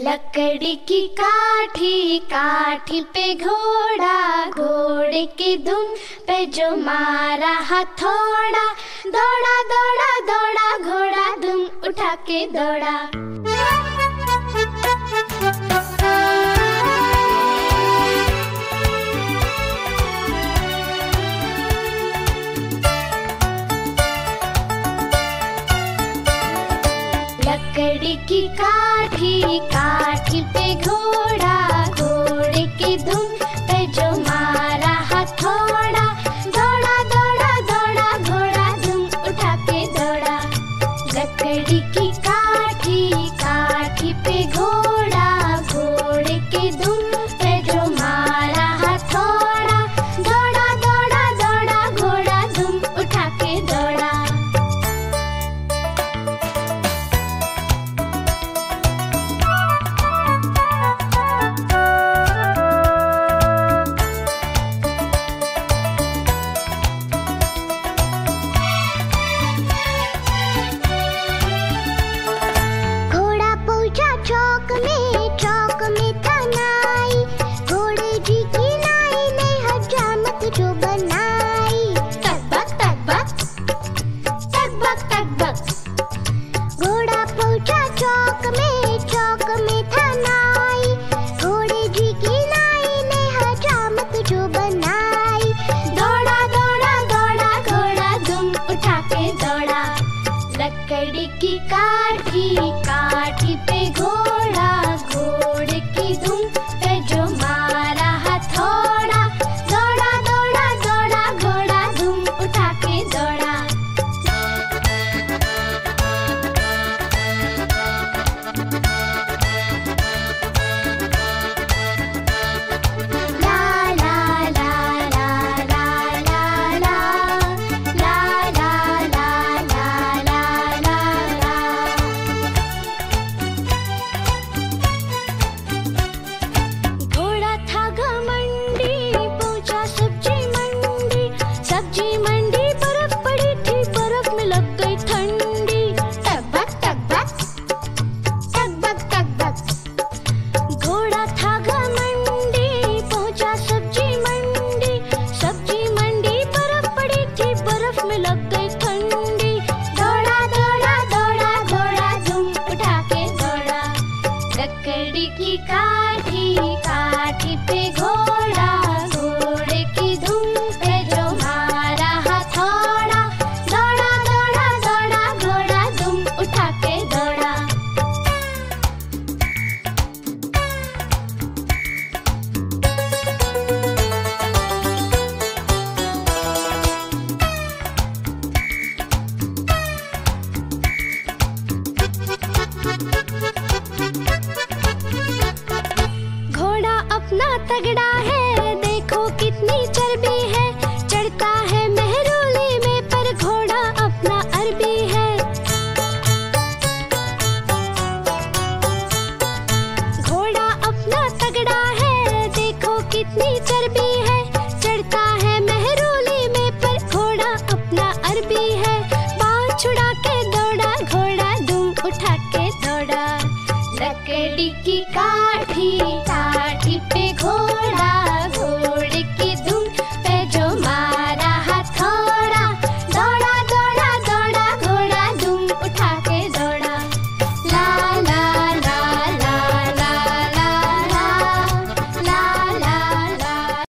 लकड़ी की काठी काठी पे घोड़ा, घोड़े की धुन पे जो मारा हथौड़ा। दौड़ा दौड़ा दौड़ा, घोड़ा धुम उठा के दौड़ा। लकड़ी की काठी काठी पे घोड़ा काठी काठी पे घोड़ा। सब्ज़ी मंडी, बर्फ़ पड़ी थी, बर्फ़ में लग गई ठंडी। टक घोड़ा था घमंडी पहुँचा सब्ज़ी मंडी। सब्ज़ी मंडी, बर्फ़ पड़ी थी, बर्फ़ में लग गई ठंडी। दौड़ा दौड़ा दौड़ा, घोड़ा धूम उठा के दौड़ा। लकड़ी की काठी काठी पे घोड़े। अपना तगड़ा है। देखो कितनी चर्बी है। चढ़ता है मेहरोली में, पर घोड़ा अपना अरबी है। घोड़ा अपना तगड़ा है। देखो कितनी चर्बी है। चढ़ता है मेहरोली में, पर घोड़ा अपना अरबी है। बाल छुड़ा के दौड़ा, घोड़ा दुम उठा के दौड़ा। लकड़ी की काठी